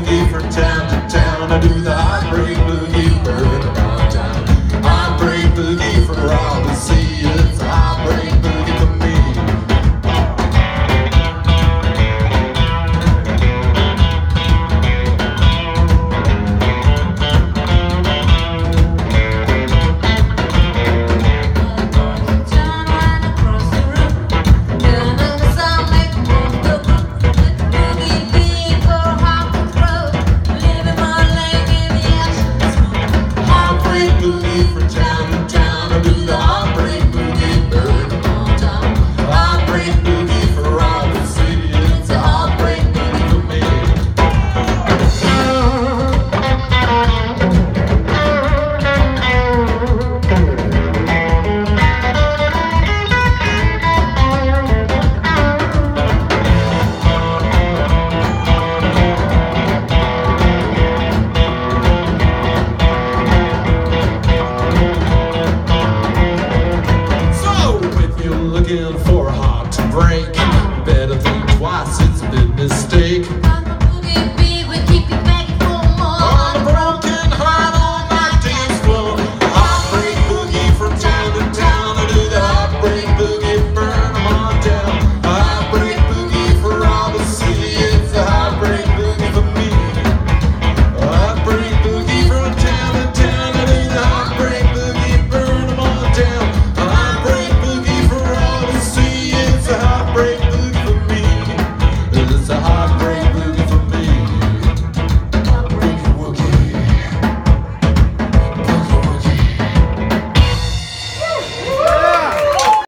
boogie from town to town. I do the Weg